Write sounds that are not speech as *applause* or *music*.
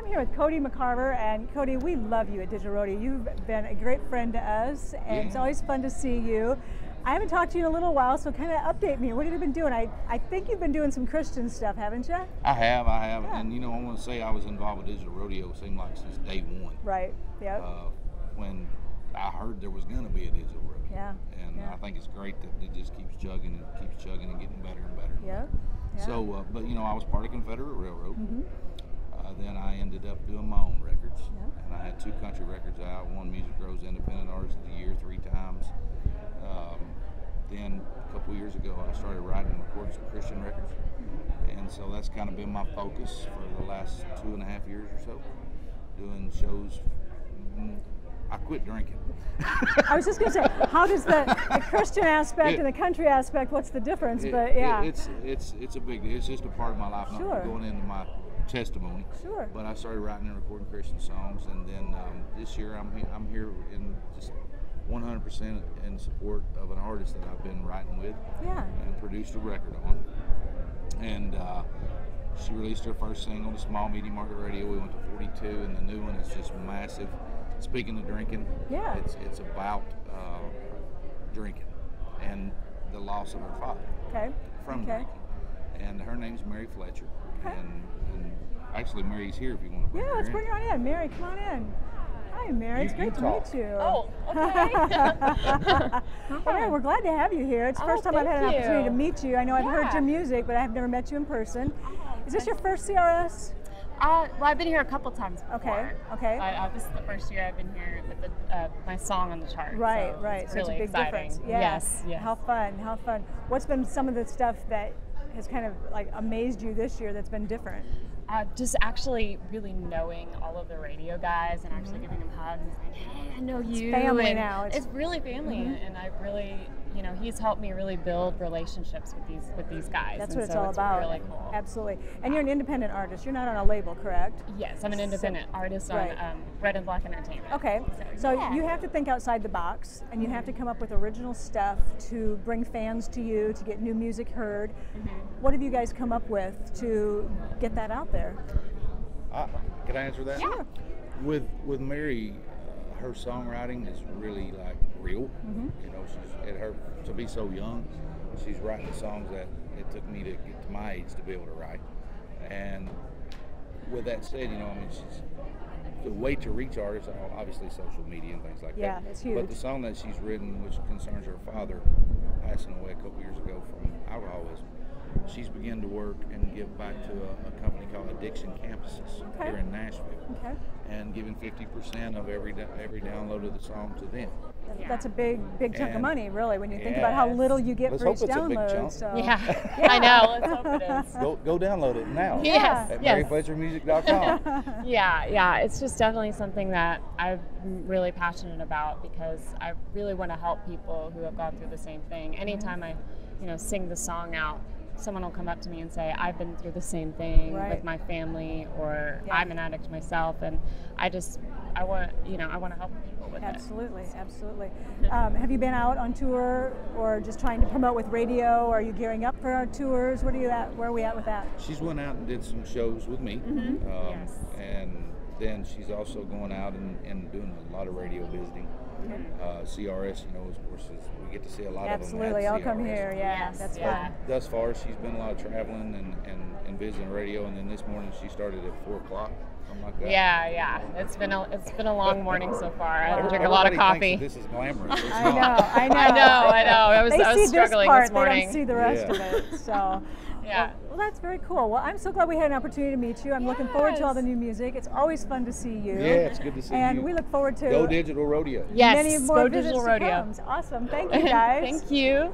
I'm here with Cody McCarver, and Cody, we love you at Digital Rodeo. You've been a great friend to us, and yeah. it's always fun to see you. I haven't talked to you in a little while, so kind of update me. What have you been doing? I, I think you've been doing some Christian stuff, haven't you? I have, I have. Yeah. And you know, I want to say I was involved with Digital Rodeo, seemed like since day one. Right, yeah. Uh, when I heard there was going to be a Digital Rodeo. Yeah. And yeah. I think it's great that it just keeps chugging and keeps chugging and getting better and better. Yeah. yeah. So, uh, but you know, I was part of Confederate Railroad. Mm-hmm. Uh, then I ended up doing my own records. Yeah. And I had two country records out, won Music Row's Independent Artist of the Year three times. Um, then a couple years ago, I started writing and recording some Christian records, and so that's kind of been my focus for the last two and a half years or so, doing shows. I quit drinking. I was just going to say, how does the, the *laughs* Christian aspect it, and the country aspect? What's the difference? It, but yeah, it, it's it's it's a big. It's just a part of my life. Sure. Not going into my testimony. Sure. But I started writing and recording Christian songs, and then um, this year I'm I'm here in just 100% in support of an artist that I've been writing with yeah. and produced a record on. And uh, she released her first single to Small Media Market Radio. We went to 42, and the new one is just massive. Speaking of drinking, yeah, it's it's about uh, drinking and the loss of her father. Okay. From okay. drinking. And her name's Mary Fletcher. Okay. And, and actually, Mary's here if you want to bring yeah, let's in. bring her on in. Mary, come on in. Hi, Mary. It's You- great to talk. meet you. Oh, okay. *laughs* Well, Mary, we're glad to have you here. It's the Oh, first time I've had an thank opportunity to you. meet you. I know I've heard Yeah. your music, but I have never met you in person. Is this your first CRS? Uh, well, I've been here a couple times before. Okay, okay. I, uh, this is the first year I've been here with the, uh, my song on the chart. Right, so right. It's so really it's a big exciting. difference. Yeah. Yes, yes. How fun, how fun. What's been some of the stuff that has kind of like amazed you this year that's been different? Uh, just actually really knowing all of the radio guys and actually giving them hugs and saying, "Hey, I know you." Mm-hmm. family and now. It's- It's, really family, Mhm. and I really, you know, he's helped me really build relationships with these with these guys. That's and what it's so all about. Really cool. Absolutely. And you're an independent artist. You're not on a label, correct? Yes, I'm an So- independent artist right. on um, Red and Black Entertainment. Okay, so yeah. you have to think outside the box and you have to come up with original stuff to bring fans to you, to get new music heard. Mm-hmm. What have you guys come up with to get that out there? Uh, can I answer that? Sure. With with Mary, her songwriting is really like real. Mm-hmm. You know, she's at her to be so young, she's writing songs that it took me to get to my age to be able to write. And with that said, you know, I mean, she's the way to reach artists, are obviously social media and things like Yeah, that. it's But the song that she's written, which concerns her father passing away a couple years ago from alcoholism, she's begun to work and give back to a, a company called Addiction Campuses Okay. here in Nashville, Okay. And giving 50% of every every download of the song to them. Yeah. That's a big, big chunk of money, really, when you think about how little you get Let's for hope each it's a big download. chunk. So Yeah, *laughs* *laughs* I know. Let's hope it is. Go go download it now Yes, at yes. maryfletchermusic.com. *laughs* Yeah, yeah, it's just definitely something that I'm really passionate about because I really want to help people who have gone through the same thing. Anytime I, you know, sing the song out, someone will come up to me and say, "I've been through the same thing Right. with my family," or Yeah. "I'm an addict myself," and I just, I want, you know, I want to help people with it. Absolutely, absolutely. Um, have you been out on tour or just trying to promote with radio? Or Are you gearing up for our tours? What are you at? Where are we at with that? She's went out and did some shows with me, um, Yes. and then she's also going out and, and doing a lot of radio visiting. Uh, CRS, you know, of course, is, we get to see a lot Absolutely, of I'll them. come here. Yeah, Yes, that's yeah. fun. Thus far, she's been a lot of traveling and, and, and visiting radio, and then this morning she started at four o'clock, Oh something like that. Yeah, yeah. It's been a it's been a long morning so far. I had to Every- drink a lot of coffee. this is glamorous. I know, I know. I know, I know. I was they I see struggling this part, this morning. they don't see the rest Yeah. of it. So, *laughs* Yeah. Well, that's very cool. Well, I'm so glad we had an opportunity to meet you. I'm looking forward to all the new music. It's always fun to see you. Yeah, it's good to see and you. And we look forward to Go Digital Rodeo. Yes, many more go visits digital to rodeo. Awesome. Thank *laughs* you guys. Thank you.